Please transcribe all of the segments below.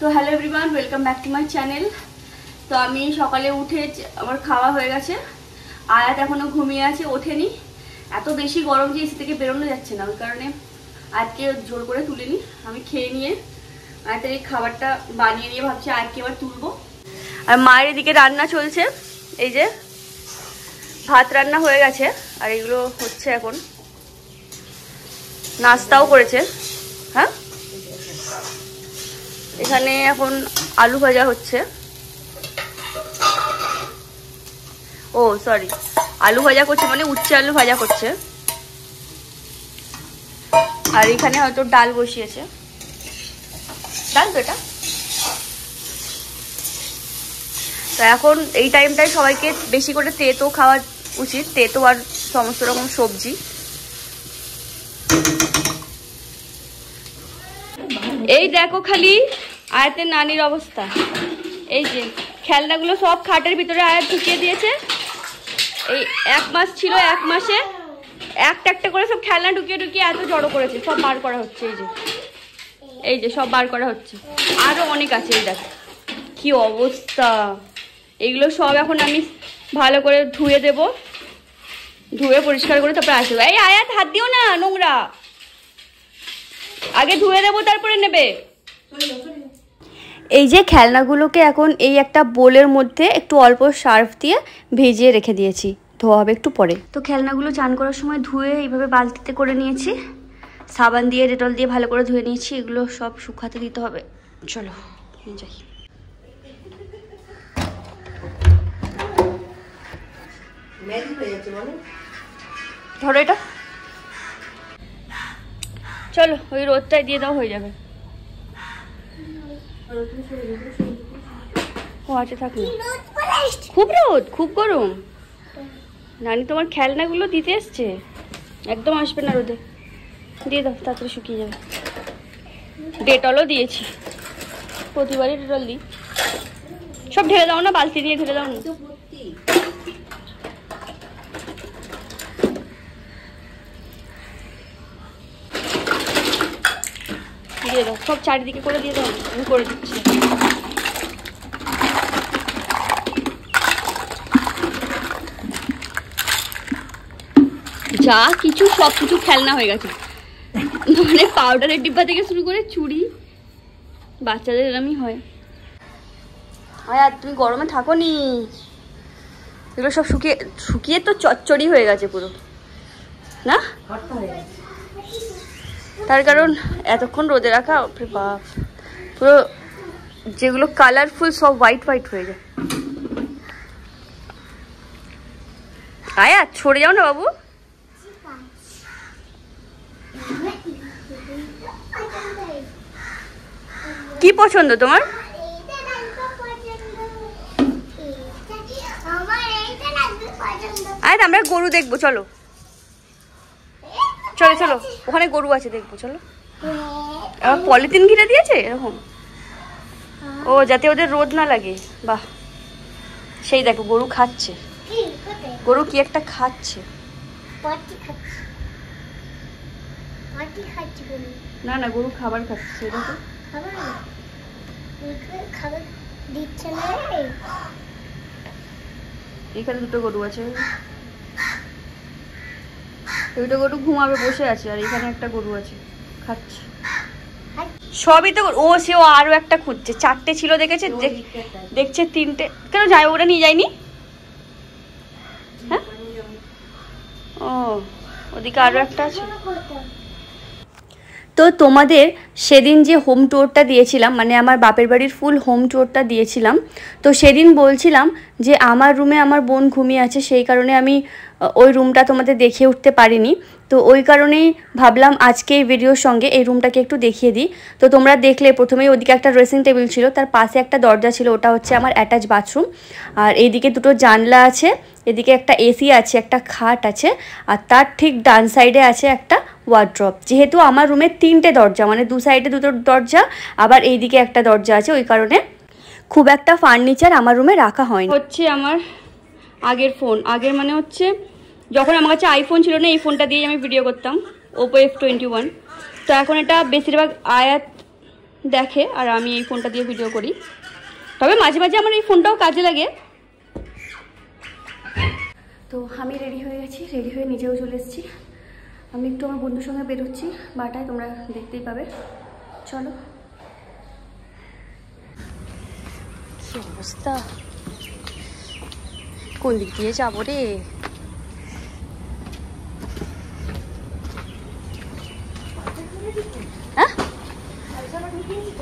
তো hello everyone welcome back to my channel তো আমি সকালে উঠে আমার খাওয়া হয়ে গেছে। আয়াত এখনও ঘুমিয়ে আছে, ওঠেনি। এত বেশি গরম যে এসি থেকে বেরোনো যাচ্ছে না, ওই কারণে আজকে জোর করে তুলে তুলিনি, আমি খেয়ে নিয়ে আয়াতের এই খাবারটা বানিয়ে নিয়ে ভাবছি আজকে এবার তুলবো। আর মায়ের এদিকে রান্না চলছে, এই যে ভাত রান্না হয়ে গেছে, আর এগুলো হচ্ছে এখন। নাস্তাও করেছে। এখানে এখন আলু ভাজা হচ্ছে। ও সরি আলু ভাজা করছে মানে উচ্ছে আলু ভাজা করছে। আর এখানে হয়তো ডাল বসিয়েছে। ডাল তো এটা? তো এখন এই টাইমটায় সবাইকে বেশি করে তেতো খাওয়া উচিত। তেতো আর সমস্ত রকম সবজি। এই দেখো খালি আয়াতের নানির অবস্থা। এই যে, খেলনাগুলো সব খাটের ভিতরে আয়াত ঢুকিয়ে দিয়েছে। এই এক মাস ছিল, এক মাসে একটা একটা করে সব খেলনা ঢুকিয়ে ঢুকিয়ে এত জড়ো করেছে, সব বার করা হচ্ছে এই যে। এই যে, সব বার করা হচ্ছে। আরও অনেক আছে, এই দেখো। কি অবস্থা। এগুলো সব এখন আমি ভালো করে ধুয়ে দেব। ধুয়ে পরিষ্কার করে তারপরে আসব এই আয়াত হাত দিও না, নোংরা। আগে ধুয়ে দেবো, তারপরে নেবে। এই যে খেলনাগুলোকে এখন এই একটা বোলের মধ্যে একটু অল্প সার্ফ দিয়ে ভিজিয়ে রেখে দিয়েছি। ধোয়া হবে একটু পরে। তো খেলনাগুলো চান করার সময় ধুয়ে এইভাবে বালতিতে করে নিয়েছি। সাবান দিয়ে, ডেটল দিয়ে ভালো করে ধুয়ে নিয়েছি। এগুলো সব শুকাতে দিতে হবে। চলো যাই। ধরো এটা। চলো, ওই রোদটাই দিয়ে দাও, হয়ে যাবে। ও আচ্ছা থাক। খুব রোদ, খুব গরম। নানি, তোমার খেলনাগুলো দিতে এসছে? একদম আসবে না রোদে। দিয়ে দাও, তাড়াতাড়ি শুকিয়ে যাবে। ডেটলও দিয়েছি। প্রতিবারই ডেটল দিই। সব ঢেলে দাও না, বালতি দিয়ে ঢেলে দাও না। দিয়ে দাও। সব চারিদিকে করে দিয়ে দাও। আমি করে দিচ্ছি। যা কিছু, সব কিছু খেলনা হয়ে গেছে। মানে পাউডারের ডিব্বা থেকে শুরু করে চুড়ি, বাচ্চাদের এরমই হয়। আর তুমি গরমে থাকো নি। এগুলো সব শুকিয়ে শুকিয়ে তো চচ্চড়ি হয়ে গেছে পুরো। না? তার কারণ এতক্ষণ রোদে রাখা বাপ। পুরো যেগুলো কালারফুল সব হোয়াইট হোয়াইট হয়ে যায়। আয়া, ছড়ে যাও না বাবু। কি পছন্দ তোমার? আয়, আমরা গরু দেখব, চলো। চলো চলো, ওখানে গরু আছে, দেখব, চলো। আবার পলিথিন ঘিরে দিয়েছে? এরকম। ও, যাতে ওদের রোদ না লাগে। বাহ। সেই দেখো, গরু খাচ্ছে। গরু কি একটা খাচ্ছে? না না, গরু খাবার খাচ্ছে এখানে দুটো গরু আছে। দুটো গরু ঘুমাবে বসে আছে আর এখানে একটা গরু আছে। খাচ্ছে। সবই তো ও সে ও আরও একটা খুঁজছে। চারটে ছিল দেখেছে দেখ- দেখছে তিনটে। কেন যাই ওটা নিয়ে যায়নি? হ্যাঁ? ও ওদিকে আরও একটা আছে। তো তোমাদের সেদিন যে হোম ট্যুরটা দিয়েছিলাম মানে আমার বাপের বাড়ির ফুল হোম ট্যুরটা দিয়েছিলাম, তো সেদিন বলছিলাম যে আমার রুমে আমার বোন ঘুমিয়ে আছে, সেই কারণে আমি ওই রুমটা তোমাদের দেখিয়ে উঠতে পারিনি। তো ওই কারণেই ভাবলাম আজকে এই ভিডিওর সঙ্গে এই রুমটাকে একটু দেখিয়ে দিই। তো তোমরা দেখলে, প্রথমেই ওদিকে একটা ড্রেসিং টেবিল ছিল, তার পাশে একটা দরজা ছিল, ওটা হচ্ছে আমার অ্যাটাচ বাথরুম আর এইদিকে দুটো জানলা আছে, এদিকে একটা এসি আছে, একটা খাট আছে, আর তার ঠিক ডান সাইডে আছে একটা ওয়ার্ড্রপ যেহেতু আমার রুমে তিনটে দরজা মানে দু সাইডে দুটো দরজা, আবার এইদিকে একটা দরজা আছে, ওই কারণে খুব একটা ফার্নিচার আমার রুমে রাখা হয়নি। হচ্ছে আমার আগের ফোন আগের মানে হচ্ছে যখন আমার কাছে আইফোন ছিল না এই ফোনটা দিয়ে আমি ভিডিও করতাম ওপো এফ টোয়েন্টি ওয়ান তো এখন এটা বেশিরভাগ আয়াত দেখে আর আমি এই ফোনটা দিয়ে ভিডিও করি। তবে মাঝে মাঝে আমার এই ফোনটাও কাজে লাগে। তো আমি রেডি হয়ে গেছি রেডি হয়ে নিজেও চলে এসেছি। আমি একটু আমার বন্ধুর সঙ্গে বেরোচ্ছি বাটায় তোমরা দেখতেই পাবে। চলো। কি অবস্থা? কোন দিক দিয়ে যাব রে?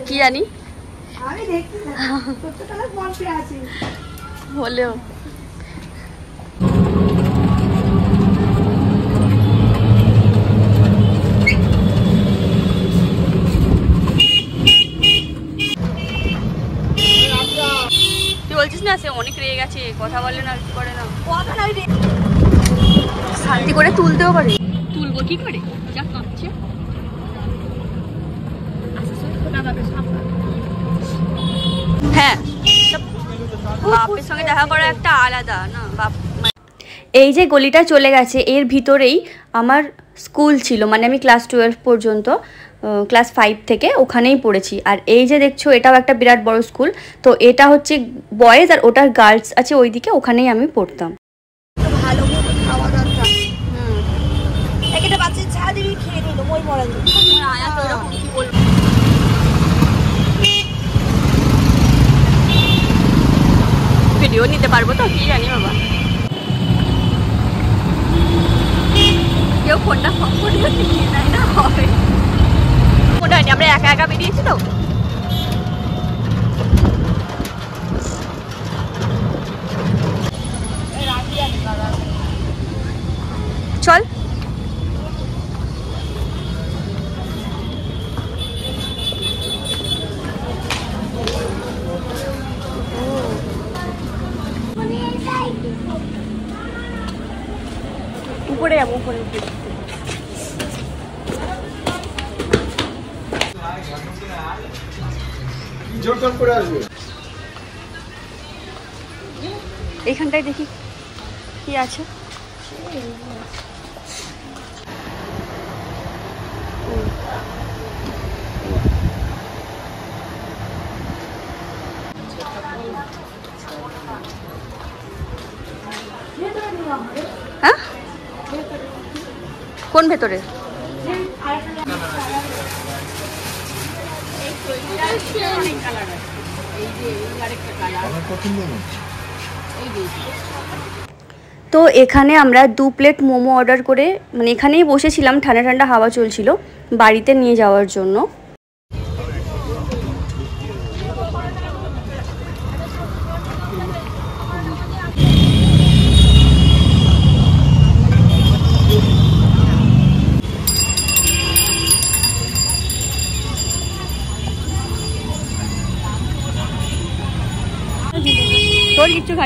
কি জানি? হলেও। তুই বলছিস না সে অনেক রেগে গেছে কথা বলে না কি করে না? কথা শান্তি করে তুলতেও পারে। তুলবো কি করে? যা বাপের সঙ্গে দেখা করা একটা আলাদা, না? বাপ এই যে গলিটা চলে গেছে, এর ভিতরেই আমার স্কুল ছিল মানে আমি ক্লাস টুয়েলভ পর্যন্ত ক্লাস ফাইভ থেকে ওখানেই পড়েছি। আর এই যে দেখছ, এটাও একটা বিরাট বড় স্কুল, তো এটা হচ্ছে বয়েজ আর ওটার গার্লস আছে ওইদিকে, ওখানেই আমি পড়তাম। ভিডিও নিতে পারব তো? কি জানি বাবা। কেউ ফোনটা ফোন করে না আমরা একা একা বেরিয়েছি তো? উপরে যাব উপরে উপরে করে এইখানটায় দেখি কি আছে। কোন ভেতরে? তো এখানে আমরা দু প্লেট মোমো অর্ডার করে মানে এখানেই বসেছিলাম, ঠান্ডা ঠান্ডা হাওয়া চলছিল, বাড়িতে নিয়ে যাওয়ার জন্য।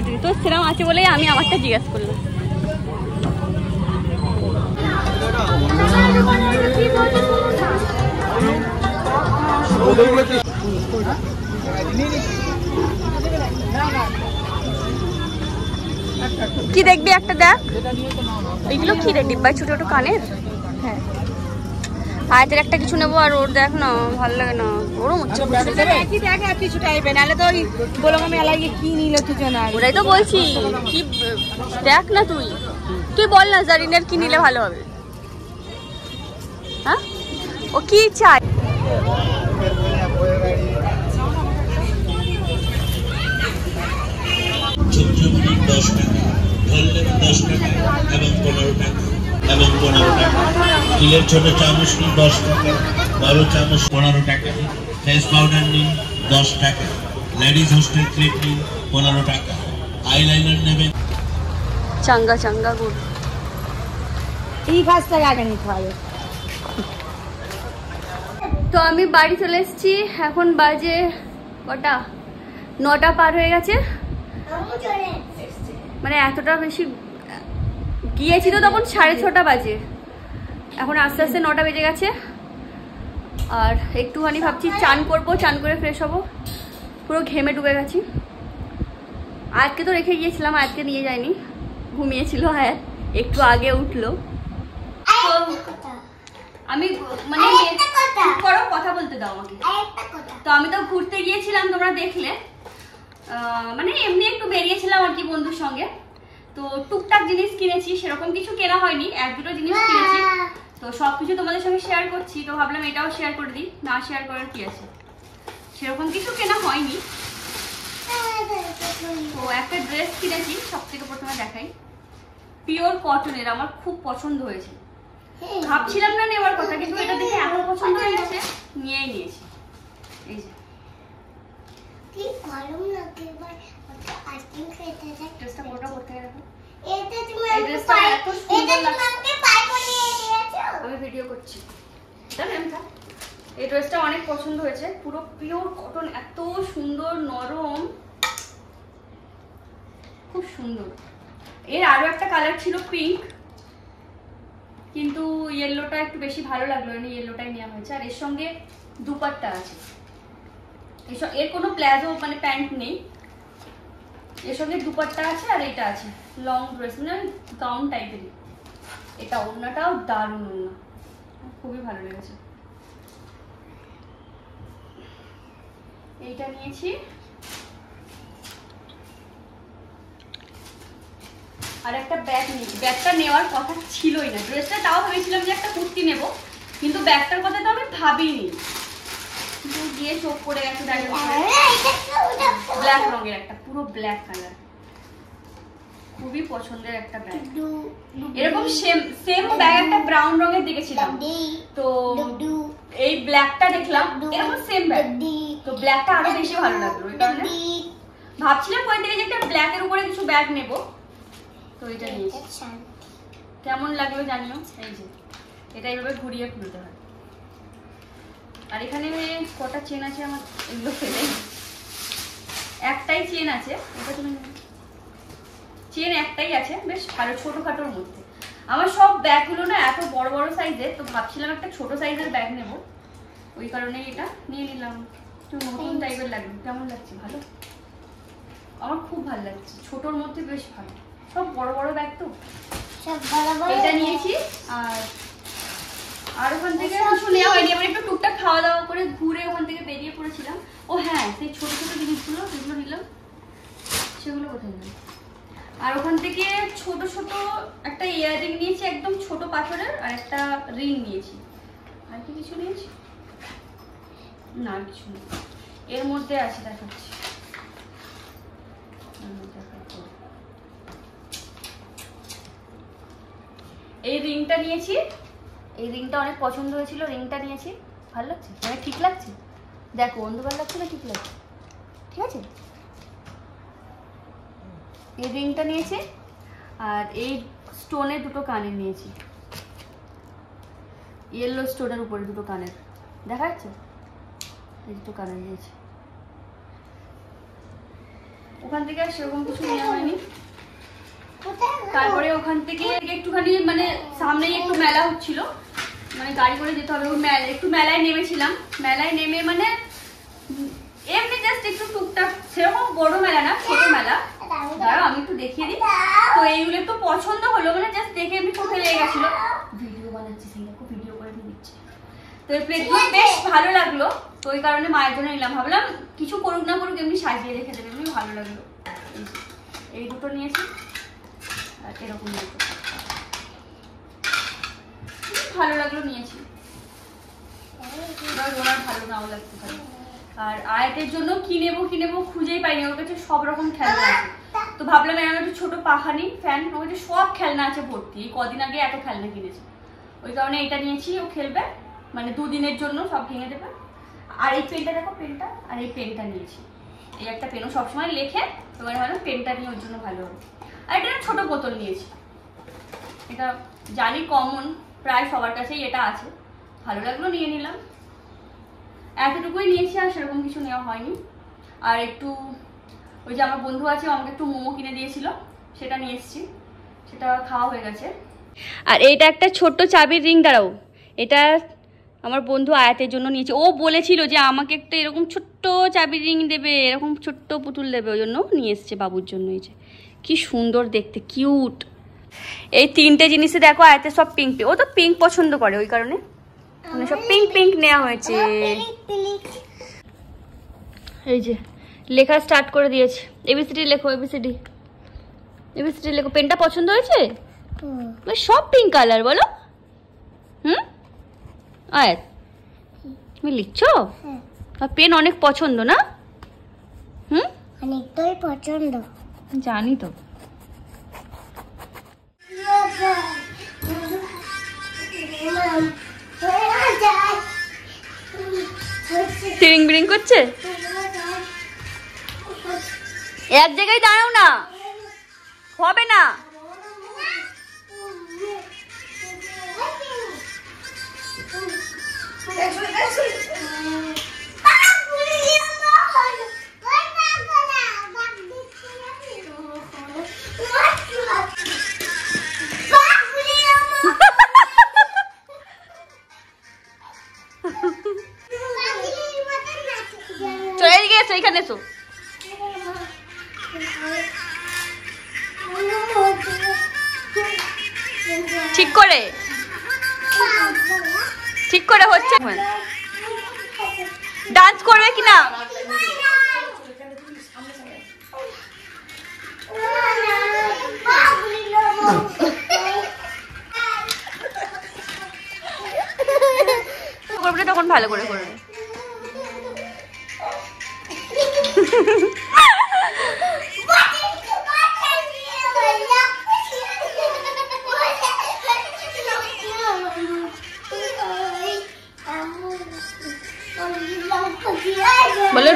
কিচ্ছু ঘাটেনি সেরকম আছে বলেই আমি আমারটা জিজ্ঞাসা করলাম। কি দেখবি একটা দেখ? এইগুলো কি রে ডিব্বায় ছোট ছোট কানের? হ্যাঁ। হাতের একটা কিছু নেব আর ওর দেখ না, ভালো লাগে না। ওরও হচ্ছে একই দেখ আর কিছু টাইপে নাহলে তো ওই বললাম আমি এলাকায় কি নিল তুই জানা ওটাই তো বলছি কি দেখ না তুই। তুই বল না জারিনের কি নিলে ভালো হবে? হ্যাঁ? ও কি চাই দশ টাকা ঢোললেম দশ টাকা এবং পনেরো টাকা এবং পনেরো টাকা। তিলের ছোট চামচ দশ টাকা বড় চামচ পনেরো টাকা। ফেস পাউডার নিন, দশ টাকা। লেডিস হোস্টেল ক্লিপ নিন, পনেরো টাকা। আইলাইনার নেবেন। চাঙ্গা চাঙ্গা গুড়। এই কাজটাকে আগে নিতে হবে। তো আমি বাড়ি চলে এসেছি। এখন বাজে কটা? নটা পার হয়ে গেছে। মানে এতটা বেশি, গিয়েছি তো তখন সাড়ে ছটা বাজে। এখন আস্তে আস্তে নটা বেজে গেছে। আর একটুখানি ভাবছি চান করব চান করে ফ্রেশ হব। পুরো ঘেমে ডুবে গেছি। আজকে তো রেখে গিয়েছিলাম আজকে নিয়ে যায়নি। ঘুমিয়েছিল হ্যাঁ একটু আগে উঠল। আমি মানে কথা। করো কথা বলতে দাও আমাকে। তো আমি তো ঘুরতে গিয়েছিলাম তোমরা দেখলে। মানে এমনি একটু বেরিয়েছিলাম আর কি বন্ধুর সঙ্গে। তো টুকটাক জিনিস কিনেছি, সেরকম কিছু কেনা হয়নি, এক দুটো জিনিস কিনেছি। তো সব কিছু তোমাদের সঙ্গে শেয়ার করছি, তো ভাবলাম এটাও শেয়ার করে দিই, না শেয়ার করার কি আছে? সেরকম কিছু কেনা হয়নি। তো একটা ড্রেস কিনেছি সব থেকে প্রথমে দেখাই। পিওর কটনের আমার খুব পছন্দ হয়েছে। ভাবছিলাম না নেওয়ার কথা, কিন্তু এটা দেখে এত পছন্দ হয়ে গেছে, নিয়েই নিয়েছি। এই যে। কি এবার আইসক্রিম খেতে যাই ড্রেসটা কোনটা করতে গেলে। এটা তুমি আমাকে ড্রেসটা পায়ে এত সুন্দর এটা তুমি আমাকে পায়ে পরিয়ে দিয়েছ? আমি ভিডিও করছি। জানেন তা এই ড্রেসটা অনেক পছন্দ হয়েছে। পুরো পিওর কটন এত সুন্দর নরম। খুব সুন্দর। এর আরও একটা কালার ছিল পিঙ্ক কিন্তু ইয়েলোটা একটু বেশি ভালো লাগল না ইয়েলোটাই নেওয়া হয়েছে। আর এর সঙ্গে দুপাট্টা আছে। এর কোনো প্লাজো মানে প্যান্ট নেই। এর সঙ্গে দুপাট্টা আছে আর এটা আছে। লং ড্রেস মানে গাউন টাইপেরই এটা দারুণ খুবই ভালো লেগেছে। এইটা নিয়েছি। আর একটা ব্যাগ নিয়েছি ব্যাগটা নেওয়ার কথা ছিলই না। ড্রেসটা তাও ভেবেছিলাম যে একটা কুর্তি নেব, কিন্তু ব্যাগটার কথা তো আমি ভাবিনি। গিয়ে চোখ পড়ে গেছে দাঁড়িয়ে ব্ল্যাক রঙের একটা পুরো ব্ল্যাক কালার খুবই পছন্দের একটা ব্যাগ এরকম সেম সেম ব্যাগ একটা ব্রাউন রঙের দেখেছিলাম তো এই ব্ল্যাকটা দেখলাম এরকম সেম ব্যাগ তো ব্ল্যাকটা আরও বেশি ভালো লাগল ওই কারণে। ভাবছিলাম কই থেকে যে একটা ব্ল্যাকের উপরে কিছু ব্যাগ নেব। তো এটা নিয়েছি। কেমন লাগল জানিও? এই যে এটা এইভাবে ঘুরিয়ে খুলতে হয়। আর এখানে কটা চেন আছে আমার এগুলো ফেলে একটাই চেন আছে এটা তুমি চেন একটাই আছে বেশ ভালো ছোটখাটোর মধ্যে। আমার সব ব্যাগগুলো না এত বড় বড় সাইজের তো ভাবছিলাম একটা ছোট সাইজের ব্যাগ নেব। ওই কারণে এটা নিয়ে নিলাম। একটু নতুন টাইপের লাগবে। কেমন লাগছে? ভালো? আমার খুব ভালো লাগছে। ছোটর মধ্যে বেশ ভালো। সব বড় বড় ব্যাগ তো? এটা নিয়েছি আর আর ওখান থেকে কিছু নেওয়া হয়নি। এবার একটু টুকটাক খাওয়া দাওয়া করে ঘুরে ওখান থেকে বেরিয়ে পড়েছিলাম। ও হ্যাঁ সেই ছোট ছোট জিনিসগুলো যেগুলো নিলাম সেগুলো কোথায় নিলাম আর ওখান থেকে ছোট ছোট একটা ইয়াররিং নিয়েছি একদম ছোট পাথরের আর একটা রিং নিয়েছি। আর কি কিছু নিয়েছি? না আর কিছু নেই। এর মধ্যে আছে দেখাচ্ছি। এই রিংটা নিয়েছি এই রিংটা অনেক পছন্দ হয়েছিল রিংটা নিয়েছি। ভালো লাগছে? মানে ঠিক লাগছে? দেখো অন্ধকার লাগছে না ঠিক লাগছে? ঠিক আছে? এই রিংটা নিয়েছি আর এই স্টোনের দুটো কানের নিয়েছি। ইয়েলো স্টোনের উপরে দুটো কানের। দেখা যাচ্ছে? এই দুটো কানের নিয়েছি। ওখান থেকে আর সেরকম কিছু নেওয়া হয়নি। তারপরে ওখান থেকে একটুখানি মানে সামনেই একটু মেলা হচ্ছিল। মানে গাড়ি করে যেতে হবে। মেলা একটু মেলায় নেমেছিলাম। মেলায় নেমে মানে এমনি জাস্ট একটু টুকটাক, সেরকম বড় মেলা না, ছোট মেলা। দাঁড়াও, আমি একটু দেখিয়ে দিই। তো এইগুলো একটু পছন্দ হলো মানে জাস্ট দেখে এমনি চোখে লেগে গেছিল। ভিডিও বানাচ্ছি দেখো ভিডিও করে দিচ্ছি তো এই বেশ ভালো লাগল। তো ওই কারণে মায়ের জন্য নিলাম। ভাবলাম কিছু করুক না করুক এমনি সাজিয়ে রেখে দেবে। এমনি ভালো লাগল। এই দুটো নিয়েছি। আর এরকম দুটো। ভালো লাগল নিয়েছি। আর আয়াতের জন্য কি নেব কি নেব খুঁজেই পাইনি, ওর কাছে সব রকম খেলনা আছে। তো ভাবলাম এরকম একটা ছোট পাখানি ফ্যান ওর কাছে সব খেলনা আছে ভর্তি। কদিন আগে এত খেলনা কিনেছে। ওই কারণে এটা নিয়েছি, ও খেলবে। মানে দুদিনের জন্য সব ভেঙে দেবে। আর এই পেনটা দেখো, পেনটা। আর এই পেনটা নিয়েছি। এই একটা পেনও সবসময় লেখে, তোমার ভালো পেনটা নিয়ে ওর জন্য ভালো হবে। আর এটা ছোট বোতল নিয়েছি। এটা জানি কমন প্রায় সবার কাছেই এটা আছে। ভালো লাগল, নিয়ে নিলাম। এতটুকুই নিয়েছি আর সেরকম কিছু নেওয়া হয়নি। আর একটু ওই যে আমার বন্ধু আছে আমাকে একটু মোমো কিনে দিয়েছিল, সেটা নিয়ে এসেছি। সেটা খাওয়া হয়ে গেছে। আর এটা একটা ছোট্ট চাবির রিং, দাঁড়াও। এটা আমার বন্ধু আয়াতের জন্য নিয়েছে। ও বলেছিল যে আমাকে একটা এরকম ছোট্ট চাবির রিং দেবে, এরকম ছোট্ট পুতুল দেবে, ওই জন্য নিয়ে এসছে বাবুর জন্য এই যে। কি সুন্দর দেখতে, কিউট। এই তিনটে জিনিসে দেখো আয়াতে সব পিঙ্ক ও তো পিঙ্ক পছন্দ করে ওই কারণে। মানে সব পিঙ্ক পিঙ্ক নেওয়া হয়েছে। এই যে লেখা স্টার্ট করে দিয়েছে। এবিসিডি লেখো এবিসিডি এবিসিডি লেখো। পেনটা পছন্দ হয়েছে? মানে সব পিঙ্ক কালার বলো। হুম? আয় তুমি লিখছো? পেন অনেক পছন্দ না? হুম? অনেকটাই পছন্দ। জানি তো। তিরিং বিরিং করছে এক জায়গায় দাঁড়াও না। হবে না। চলে করে? ঠিক করে হচ্ছে। ডান্স করবে কি না? তখন ভালো করে করবে।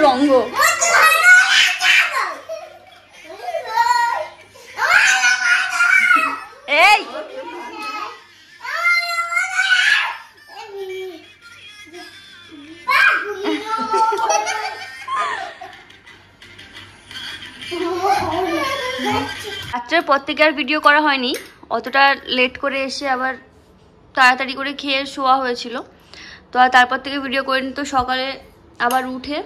রঙ্গ। এই! পর থেকে আর ভিডিও করা হয়নি। অতটা লেট করে এসে আবার তাড়াতাড়ি করে খেয়ে শোয়া হয়েছিল। তো তারপর থেকে ভিডিও করিনি, তো সকালে আবার উঠে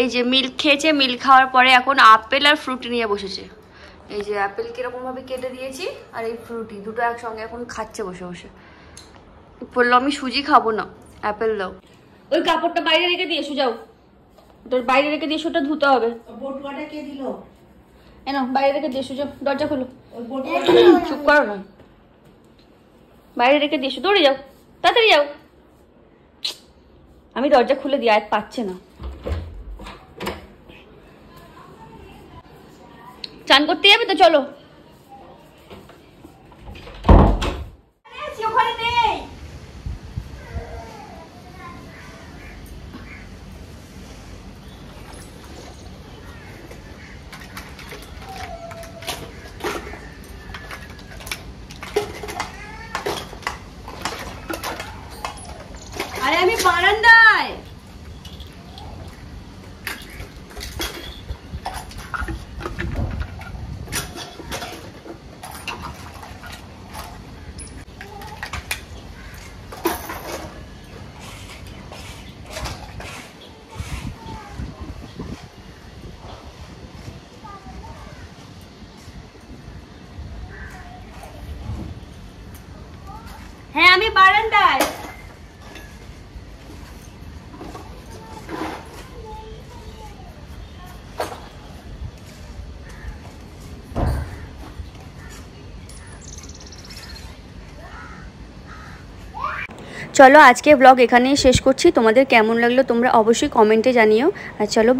এই যে মিল্ক খেয়েছে মিল্ক খাওয়ার পরে এখন আপেল আর ফ্রুটি নিয়ে বসেছে। এই যে অ্যাপেল কিরকমভাবে কেটে দিয়েছি আর এই ফ্রুটি দুটো একসঙ্গে এখন খাচ্ছে বসে বসে। বলল আমি সুজি খাব না অ্যাপেল দাও। ওই কাপড়টা বাইরে রেখে দিয়ে যাও। ওটার বাইরে রেখে দিয়ে ওটা ধুতে হবে। বটুয়াটা কে দিল? এনো বাইরে রেখে দিয়ে যাও দরজা খোলো। চুপ করো না। বাইরে রেখে দিয়ে দৌড়ে যাও তাড়াতাড়ি যাও। আমি দরজা খুলে দিই আয়াত পাচ্ছে না। চান করতে যাবে তো চলো ওখানে নেই আরে আমি বারান্দায় হ্যাঁ আমি বারান্দায় চলো আজকে ব্লগ এখানেই শেষ করছি। তোমাদের কেমন লাগল তোমরা অবশ্যই কমেন্টে জানিও। আর চলো